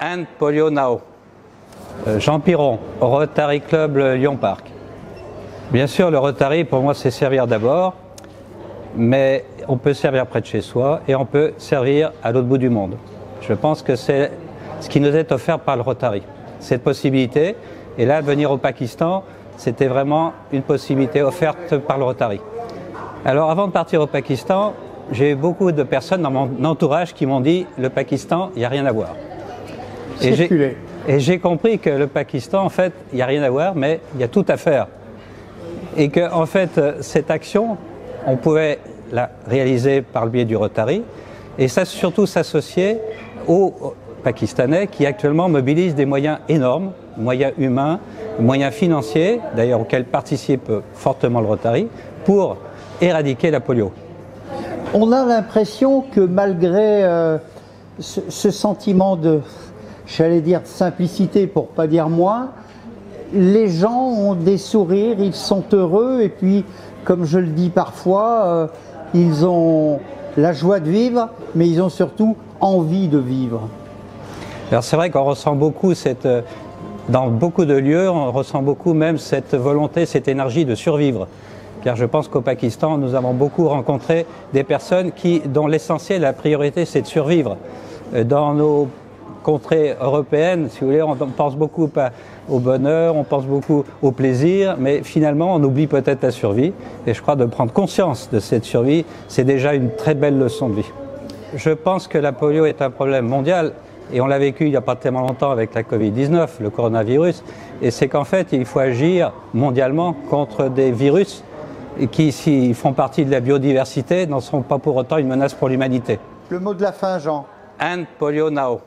and polio now. Euh, Jean Piron, Rotary Club Lyon Park. Bien sûr, le Rotary, pour moi, c'est servir d'abord, mais on peut servir près de chez soi et on peut servir à l'autre bout du monde. Je pense que c'est ce qui nous est offert par le Rotary, cette possibilité. Et là, venir au Pakistan, c'était vraiment une possibilité offerte par le Rotary. Alors, avant de partir au Pakistan, j'ai eu beaucoup de personnes dans mon entourage qui m'ont dit le Pakistan, il n'y a rien à voir. Et j'ai- Circuler. et j'ai compris que le Pakistan, en fait, il n'y a rien à voir, mais il y a tout à faire. Et que, en fait, euh, cette action, on pouvait la réaliser par le biais du Rotary, et ça surtout s'associer aux Pakistanais qui actuellement mobilisent des moyens énormes, moyens humains, moyens financiers, d'ailleurs auxquels participe fortement le Rotary, pour éradiquer la polio. On a l'impression que malgré euh, ce, ce sentiment de, j'allais dire, simplicité pour pas dire moins, les gens ont des sourires, ils sont heureux et puis, comme je le dis parfois, euh, ils ont la joie de vivre, mais ils ont surtout envie de vivre. Alors c'est vrai qu'on ressent beaucoup cette, euh, dans beaucoup de lieux, on ressent beaucoup même cette volonté, cette énergie de survivre. Car je pense qu'au Pakistan, nous avons beaucoup rencontré des personnes qui, dont l'essentiel, la priorité, c'est de survivre. Euh, Dans nos contrées européennes, si vous voulez, on pense beaucoup au bonheur, on pense beaucoup au plaisir, mais finalement, on oublie peut-être la survie. Et je crois de prendre conscience de cette survie, c'est déjà une très belle leçon de vie. Je pense que la polio est un problème mondial et on l'a vécu il n'y a pas tellement longtemps avec la Covid-19, le coronavirus. Et c'est qu'en fait, il faut agir mondialement contre des virus qui, s'ils font partie de la biodiversité, n'en sont pas pour autant une menace pour l'humanité. Le mot de la fin, Jean. And polio now.